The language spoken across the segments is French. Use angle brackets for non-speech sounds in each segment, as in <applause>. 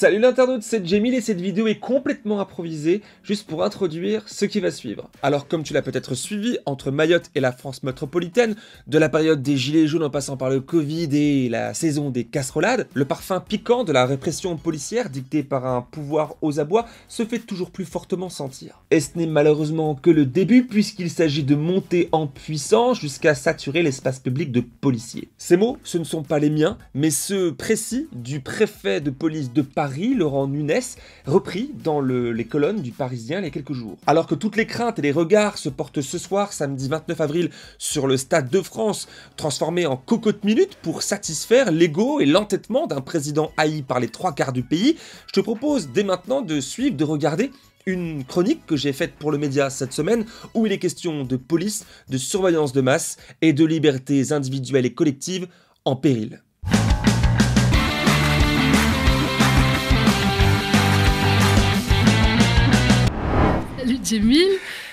Salut l'internaute, c'est Jamil et cette vidéo est complètement improvisée, juste pour introduire ce qui va suivre. Alors comme tu l'as peut-être suivi, entre Mayotte et la France métropolitaine, de la période des gilets jaunes en passant par le Covid et la saison des casserolades, le parfum piquant de la répression policière dictée par un pouvoir aux abois se fait toujours plus fortement sentir. Et ce n'est malheureusement que le début puisqu'il s'agit de monter en puissance jusqu'à saturer l'espace public de policiers. Ces mots, ce ne sont pas les miens, mais ceux précis du préfet de police de Paris, Laurent Nunes, repris dans les colonnes du Parisien il y a quelques jours. Alors que toutes les craintes et les regards se portent ce soir, samedi 29 avril, sur le Stade de France, transformé en cocotte minute pour satisfaire l'ego et l'entêtement d'un président haï par les trois quarts du pays, je te propose dès maintenant de suivre, de regarder une chronique que j'ai faite pour le média cette semaine où il est question de police, de surveillance de masse et de libertés individuelles et collectives en péril.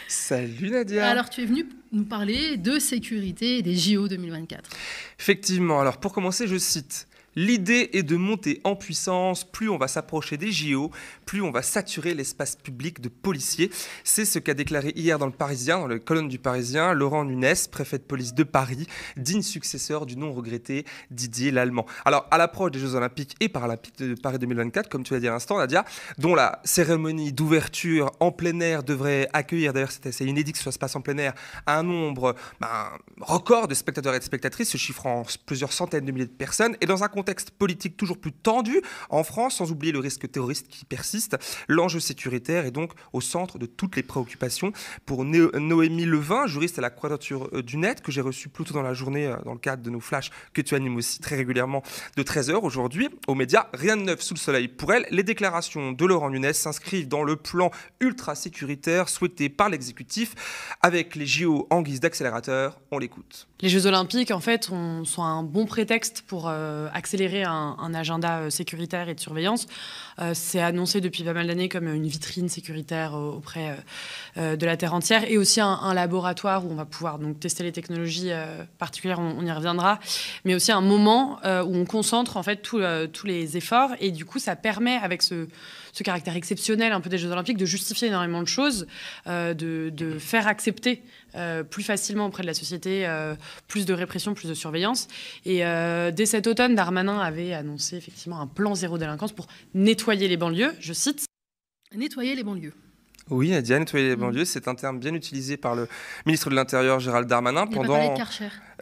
Salut Nadia. Alors tu es venu nous parler de sécurité et des JO 2024. Effectivement, alors pour commencer, je cite L'idée est de monter en puissance. Plus on va s'approcher des JO, plus on va saturer l'espace public de policiers. C'est ce qu'a déclaré hier dans le Parisien, dans le colonne du Parisien, Laurent Nunes, préfet de police de Paris, digne successeur du non regretté Didier Lallemand. Alors, à l'approche des Jeux Olympiques et Paralympiques de Paris 2024, comme tu l'as dit à l'instant, Nadia, dont la cérémonie d'ouverture en plein air devrait accueillir, d'ailleurs, c'est assez inédit que ça se passe en plein air, un nombre ben, record de spectateurs et de spectatrices, se chiffrant en plusieurs centaines de milliers de personnes, et dans un contexte contexte politique toujours plus tendu en France, sans oublier le risque terroriste qui persiste. L'enjeu sécuritaire est donc au centre de toutes les préoccupations. Pour Noémie Levin, juriste à la Quadrature euh, du Net, que j'ai reçu plus tôt dans la journée euh, dans le cadre de nos flashs que tu animes aussi très régulièrement de 13h aujourd'hui, aux médias, rien de neuf sous le soleil. Pour elle, les déclarations de Laurent Nunes s'inscrivent dans le plan ultra sécuritaire souhaité par l'exécutif avec les JO en guise d'accélérateur. On l'écoute. Les Jeux Olympiques, en fait, sont un bon prétexte pour euh, accélérer un, agenda euh, sécuritaire et de surveillance. Euh, c'est annoncé depuis pas mal d'années comme une vitrine sécuritaire auprès de la Terre entière et aussi un, laboratoire où on va pouvoir donc, tester les technologies particulières, on, y reviendra, mais aussi un moment où on concentre en fait tous les efforts. Et du coup, ça permet avec ce, ce, caractère exceptionnel un peu des Jeux Olympiques de justifier énormément de choses, de, de, faire accepter plus facilement auprès de la société plus de répression, plus de surveillance. Et euh, dès cet automne, Darmanin avait annoncé effectivement un plan zéro délinquance pour nettoyer les banlieues, je cite. Nettoyer les banlieues. Oui, Nadia, nettoyer les mm. banlieues, c'est un terme bien utilisé par le ministre de l'Intérieur, Gérald Darmanin, il pendant. Pas.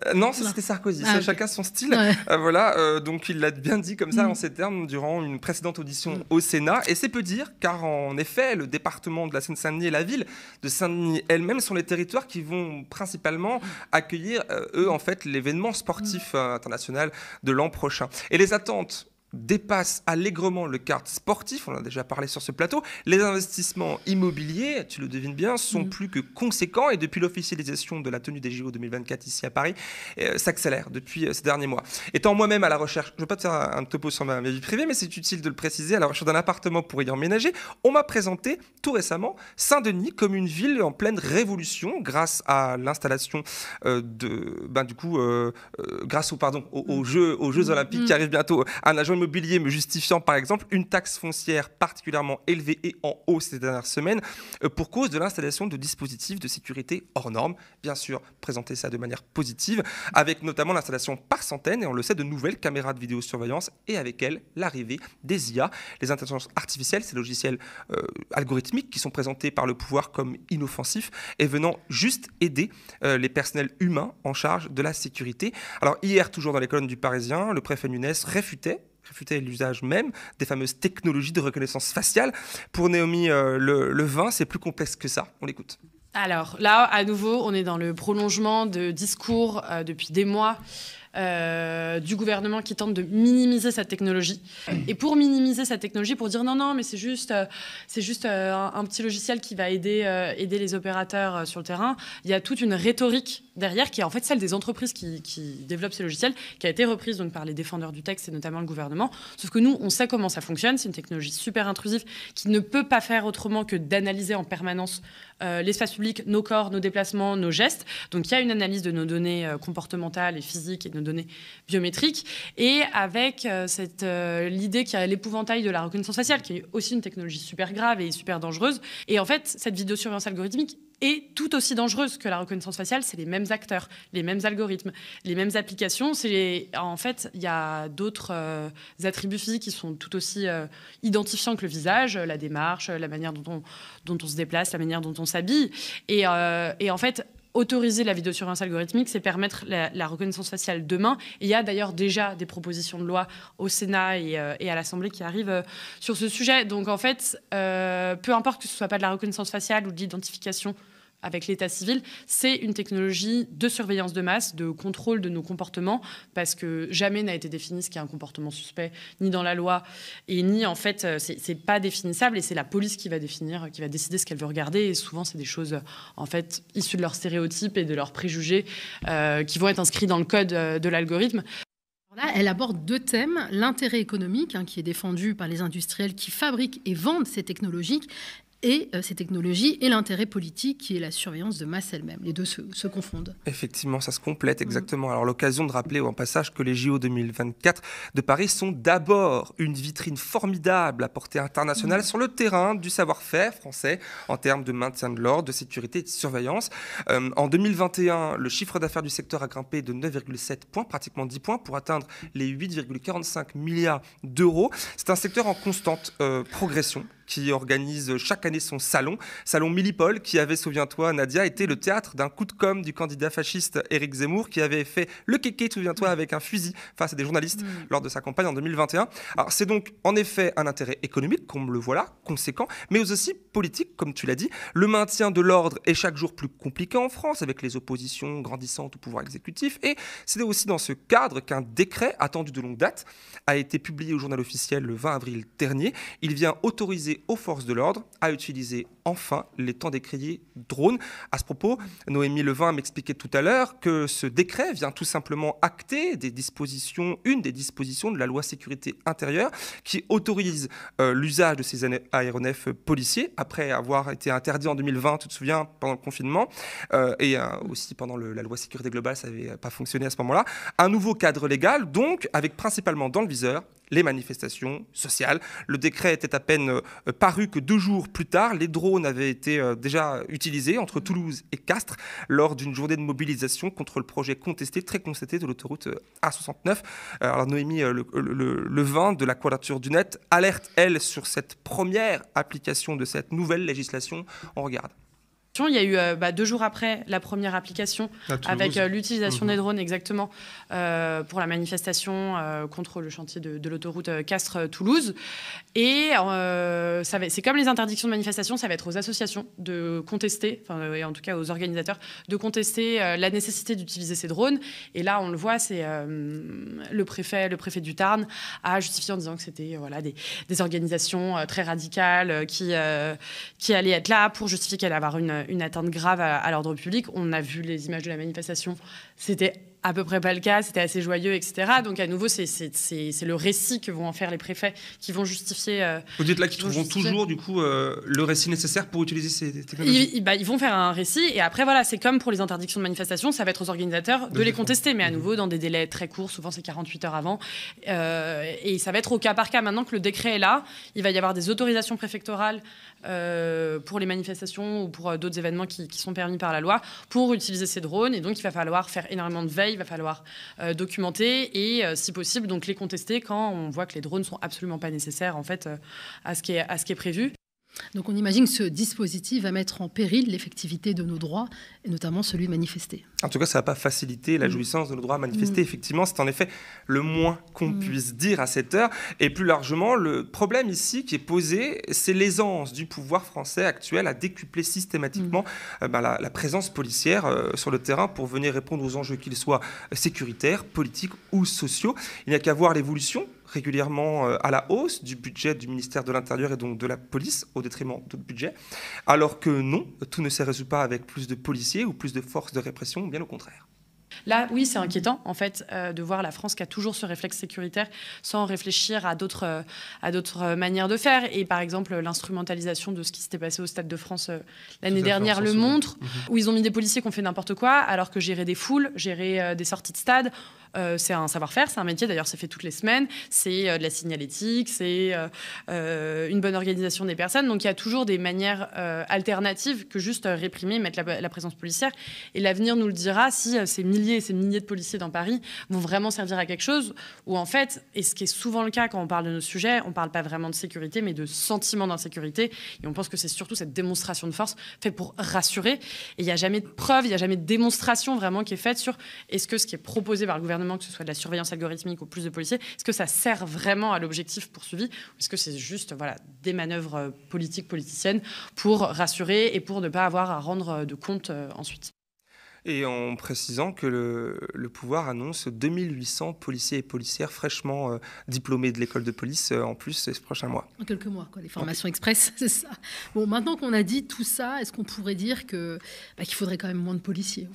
Euh, non, c'était Sarkozy. Ah, chacun son style. Euh, voilà, euh, donc il l'a bien dit comme ça mm. en ces termes durant une précédente audition mm. au Sénat. Et c'est peu dire, car en effet, le département de la Seine-Saint-Denis et la ville de Saint-Denis elle-même sont les territoires qui vont principalement accueillir, eux, en fait, l'événement sportif international de l'an prochain. Et les attentes dépasse allègrement le cadre sportif, on en a déjà parlé sur ce plateau, les investissements immobiliers, tu le devines bien, sont mm. plus que conséquents et depuis l'officialisation de la tenue des JO 2024 ici à Paris, euh, s'accélère depuis euh, ces derniers mois. Étant moi-même à la recherche, je ne veux pas te faire un, topo sur ma, vie privée, mais c'est utile de le préciser, à la recherche d'un appartement pour y emménager, on m'a présenté tout récemment Saint-Denis comme une ville en pleine révolution grâce à l'installation euh, de, ben, du coup, grâce au, pardon, aux, mm. Jeux, aux Jeux mm. Olympiques qui arrivent bientôt, un agent me justifiant par exemple une taxe foncière particulièrement élevée et en hausse ces dernières semaines euh, pour cause de l'installation de dispositifs de sécurité hors normes. Bien sûr, présenter ça de manière positive, avec notamment l'installation par centaines, et on le sait, de nouvelles caméras de vidéosurveillance et avec elles l'arrivée des IA, les intelligences artificielles, ces logiciels euh, algorithmiques qui sont présentés par le pouvoir comme inoffensifs et venant juste aider euh, les personnels humains en charge de la sécurité. Alors hier, toujours dans les colonnes du Parisien, le préfet Nunes réfutait réfuter l'usage même des fameuses technologies de reconnaissance faciale. Pour Naomi euh, le, vin, c'est plus complexe que ça. On l'écoute. Alors là, à nouveau, on est dans le prolongement de discours euh, depuis des mois euh, du gouvernement qui tente de minimiser cette technologie. Et pour minimiser cette technologie, pour dire non, non, mais c'est juste, euh, c'est juste euh, un, petit logiciel qui va aider, aider les opérateurs sur le terrain, il y a toute une rhétorique derrière qui est en fait celle des entreprises qui, développent ces logiciels, qui a été reprise donc par les défendeurs du texte et notamment le gouvernement. Sauf que nous, on sait comment ça fonctionne. C'est une technologie super intrusive qui ne peut pas faire autrement que d'analyser en permanence l'espace public, nos corps, nos déplacements, nos gestes. Donc il y a une analyse de nos données comportementales et physiques et de données biométriques biométrique, et avec cette l'idée qu'il y a l'épouvantail de la reconnaissance faciale, qui est aussi une technologie super grave et super dangereuse. Et en fait, cette vidéosurveillance algorithmique est tout aussi dangereuse que la reconnaissance faciale. C'est les mêmes acteurs, les mêmes algorithmes, les mêmes applications. C'est en fait, il y a d'autres euh, attributs physiques qui sont tout aussi euh, identifiants que le visage, la démarche, la manière dont on, dont on se déplace, la manière dont on s'habille. Et, euh, et en fait, autoriser la vidéosurveillance algorithmique, c'est permettre la, reconnaissance faciale demain. il y a d'ailleurs déjà des propositions de loi au Sénat et, euh, à l'Assemblée qui arrivent euh, sur ce sujet. Donc en fait, euh, peu importe que ce soit pas de la reconnaissance faciale ou de l'identification avec l'état civil, c'est une technologie de surveillance de masse, de contrôle de nos comportements, parce que jamais n'a été défini ce qu'est un comportement suspect, ni dans la loi, et ni en fait, euh, c'est pas définissable, et c'est la police qui va définir, qui va décider ce qu'elle veut regarder, et souvent c'est des choses en fait issues de leurs stéréotypes et de leurs préjugés euh, qui vont être inscrits dans le code euh, de l'algorithme. Là, elle aborde deux thèmes, l'intérêt économique, hein, qui est défendu par les industriels qui fabriquent et vendent ces technologies, et euh, ces technologies et l'intérêt politique qui est la surveillance de masse elle-même. Les deux se, confondent. Effectivement, ça se complète mm. exactement. Alors l'occasion de rappeler au passage que les JO 2024 de Paris sont d'abord une vitrine formidable à portée internationale mm. sur le terrain du savoir-faire français en termes de maintien de l'ordre, de sécurité et de surveillance. Euh, en 2021, le chiffre d'affaires du secteur a grimpé de 9,7 points, pratiquement 10 points, pour atteindre les 8,45 milliards d'euros. C'est un secteur en constante euh, progression qui organise chaque année son salon, salon Millipol, qui avait, souviens-toi, Nadia, été le théâtre d'un coup de com' du candidat fasciste Éric Zemmour, qui avait fait le kéké, souviens-toi, avec un fusil face à des journalistes mm. lors de sa campagne en 2021. Alors c'est donc en effet un intérêt économique, comme le voilà, conséquent, mais aussi politique, comme tu l'as dit. Le maintien de l'ordre est chaque jour plus compliqué en France, avec les oppositions grandissantes au pouvoir exécutif, et c'est aussi dans ce cadre qu'un décret, attendu de longue date, a été publié au journal officiel le 20 avril dernier. Il vient autoriser aux forces de l'ordre à utiliser enfin les temps décriés drones. À ce propos, Noémie Levin m'expliquait tout à l'heure que ce décret vient tout simplement acter des dispositions, une des dispositions de la loi sécurité intérieure qui autorise euh, l'usage de ces aéronefs policiers après avoir été interdit en 2020, tu te souviens, pendant le confinement, euh, et euh, aussi pendant la loi sécurité globale, ça n'avait pas fonctionné à ce moment-là. Un nouveau cadre légal, donc, avec principalement dans le viseur les manifestations sociales. Le décret était à peine paru que deux jours plus tard, les drones avaient été euh, déjà utilisés entre Toulouse et Castres lors d'une journée de mobilisation contre le projet contesté, très contesté de l'autoroute euh, A69. Alors Noémie le, le, 20 de la Quadrature du Net alerte, elle, sur cette première application de cette nouvelle législation. On regarde. Il y a eu euh, bah, deux jours après la première application avec euh, l'utilisation des mhm. drones exactement euh, pour la manifestation contre le chantier de, l'autoroute Castres-Toulouse. Et c'est comme les interdictions de manifestation, ça va être aux associations de contester, et en tout cas aux organisateurs, de contester la nécessité d'utiliser ces drones. Et là, on le voit, c'est le préfet, le préfet du Tarn a justifié en disant que c'était voilà des, des, organisations très radicales qui qui allaient être là pour justifier qu'elle allait avoir une une atteinte grave à, l'ordre public. On a vu les images de la manifestation. C'était à peu près pas le cas, c'était assez joyeux, etc. Donc à nouveau, c'est le récit que vont en faire les préfets qui vont justifier. Euh, Vous dites là qu'ils trouveront toujours du coup euh, le récit nécessaire pour utiliser ces technologies. Ils, bah, ils vont faire un récit et après voilà, c'est comme pour les interdictions de manifestation, ça va être aux organisateurs de, les contester, mais à mhm. nouveau dans des délais très courts, souvent c'est 48 heures avant, euh, et ça va être au cas par cas. Maintenant que le décret est là, il va y avoir des autorisations préfectorales pour les manifestations ou pour d'autres événements qui, sont permis par la loi pour utiliser ces drones, et donc il va falloir faire énormément de veille il va falloir euh, documenter et, euh, si possible, donc les contester quand on voit que les drones sont absolument pas nécessaires en fait euh, à ce qui est prévu. Donc on imagine que ce dispositif va mettre en péril l'effectivité de nos droits, et notamment celui de manifester. En tout cas, ça ne va pas faciliter la mm. jouissance de nos droits à manifester. Mm. Effectivement, c'est en effet le moins qu'on mm. puisse dire à cette heure. Et plus largement, le problème ici qui est posé, c'est l'aisance du pouvoir français actuel à décupler systématiquement ben, la, la, présence policière sur le terrain pour venir répondre aux enjeux qu'ils soient sécuritaires, politiques ou sociaux. Il n'y a qu'à voir l'évolution régulièrement euh, à la hausse du budget du ministère de l'Intérieur et donc de la police au détriment d'autres budgets, alors que non, tout ne se résout pas avec plus de policiers ou plus de forces de répression, bien au contraire. Là, oui, c'est inquiétant, en fait, euh, de voir la France qui a toujours ce réflexe sécuritaire sans réfléchir à d'autres, euh, à d'autres manières de faire. Et par exemple, l'instrumentalisation de ce qui s'était passé au Stade de France l'année dernière le montre, mhm. où ils ont mis des policiers qui ont fait n'importe quoi, alors que gérer des foules, gérer des sorties de stade, euh, c'est un savoir-faire, c'est un métier, d'ailleurs c'est fait toutes les semaines, c'est euh, de la signalétique, c'est une bonne organisation des personnes. Donc il y a toujours des manières alternatives que juste réprimer, mettre la, présence policière. Et l'avenir nous le dira si ces milliers et ces milliers de policiers dans Paris vont vraiment servir à quelque chose, ou en fait, et ce qui est souvent le cas quand on parle de nos sujets, on ne parle pas vraiment de sécurité, mais de sentiment d'insécurité. Et on pense que c'est surtout cette démonstration de force faite pour rassurer. Et il n'y a jamais de preuve, il n'y a jamais de démonstration vraiment qui est faite sur est-ce que ce qui est proposé par le gouvernement, que ce soit de la surveillance algorithmique ou plus de policiers, est-ce que ça sert vraiment à l'objectif poursuivi ou est-ce que c'est juste voilà, des manœuvres euh, politiques, politiciennes pour rassurer et pour ne pas avoir à rendre euh, de compte euh, ensuite? Et en précisant que le, pouvoir annonce 2800 policiers et policières fraîchement diplômés de l'école de police en plus ce prochain mois. En quelques mois, quoi, les formations express, <laughs> c'est ça. Bon, maintenant qu'on a dit tout ça, est-ce qu'on pourrait dire que bah, qu'il faudrait quand même moins de policiers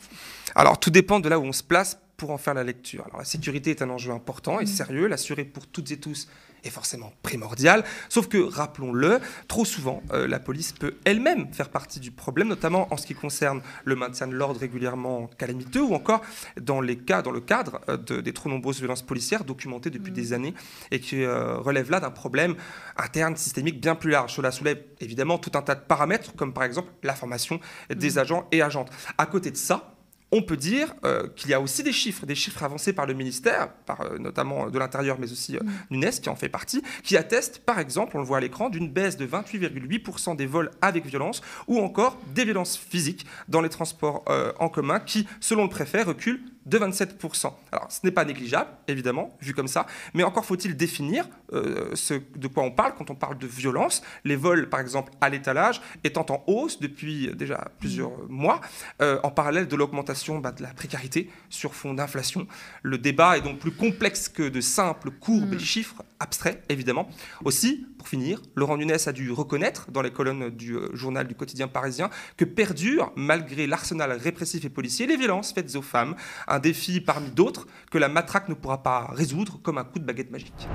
Alors, tout dépend de là où on se place pour en faire la lecture. Alors la sécurité est un enjeu important et mm. sérieux, l'assurer pour toutes et tous est forcément primordial, sauf que, rappelons-le, trop souvent, euh, la police peut elle-même faire partie du problème, notamment en ce qui concerne le maintien de l'ordre régulièrement calamiteux ou encore dans, les cas, dans le cadre euh, des trop nombreuses violences policières documentées depuis des mm. années et qui euh, relèvent là d'un problème interne, systémique bien plus large. Cela soulève évidemment tout un tas de paramètres, comme par exemple la formation des mm. agents et agentes. À côté de ça, on peut dire euh, qu'il y a aussi des chiffres, des chiffres avancés par le ministère, par, euh, notamment de l'Intérieur, mais aussi euh, mm. qui en fait partie, qui attestent, par exemple, on le voit à l'écran, d'une baisse de 28,8% des vols avec violence, ou encore des violences physiques dans les transports en commun, qui, selon le préfet, reculent de 27%. Alors, ce n'est pas négligeable, évidemment, vu comme ça, mais encore faut-il définir euh, ce, de quoi on parle quand on parle de violence. Les vols, par exemple, à l'étalage, étant en hausse depuis déjà plusieurs mois, euh, en parallèle de l'augmentation bah, de la précarité sur fond d'inflation. Le débat est donc plus complexe que de simples courbes et mmh. chiffres abstraits, évidemment. Aussi, pour finir, Laurent Nunes a dû reconnaître dans les colonnes du euh, journal du quotidien parisien que perdure, malgré l'arsenal répressif et policier, les violences faites aux femmes, un défi parmi d'autres que la matraque ne pourra pas résoudre comme un coup de baguette magique.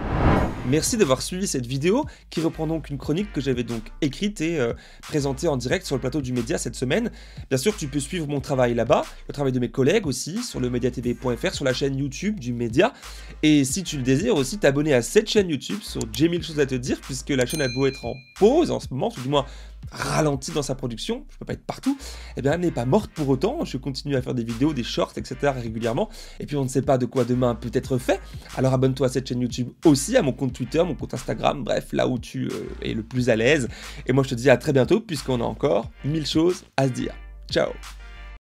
Merci d'avoir suivi cette vidéo qui reprend donc une chronique que j'avais donc écrite et euh, présentée en direct sur le plateau du média cette semaine. Bien sûr, tu peux suivre mon travail là-bas, le travail de mes collègues aussi, sur le mediatv.fr, sur la chaîne YouTube du média. Et si tu le désires aussi, t'abonner à cette chaîne YouTube sur J'ai mille choses à te dire, puisque la chaîne a beau être en pause en ce moment, ou du moins ralenti dans sa production, je peux pas être partout, eh bien elle n'est pas morte pour autant, je continue à faire des vidéos, des shorts, etc. régulièrement, et puis on ne sait pas de quoi demain peut être fait, alors abonne-toi à cette chaîne YouTube aussi, à mon compte Twitter, mon compte Instagram, bref, là où tu euh, es le plus à l'aise, et moi je te dis à très bientôt, puisqu'on a encore mille choses à se dire. Ciao